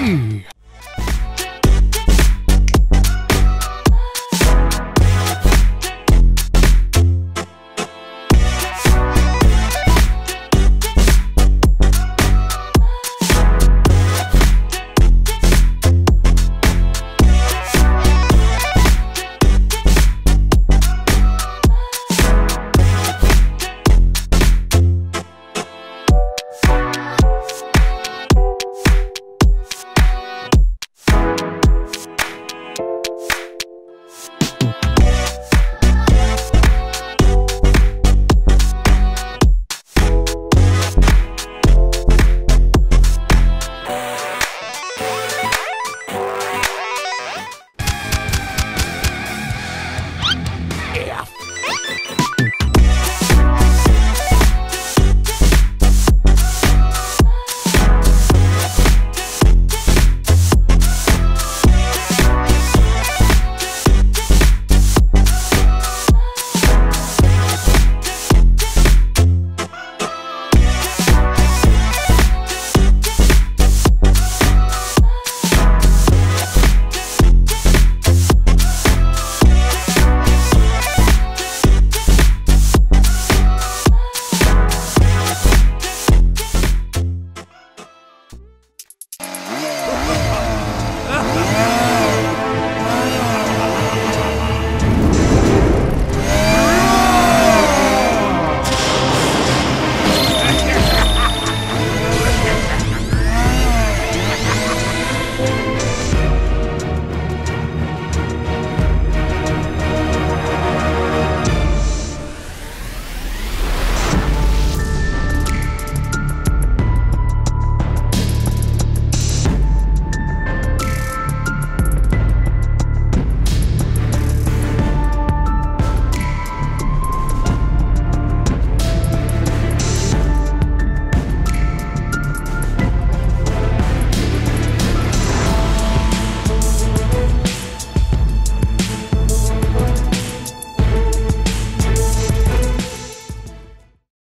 Hmm.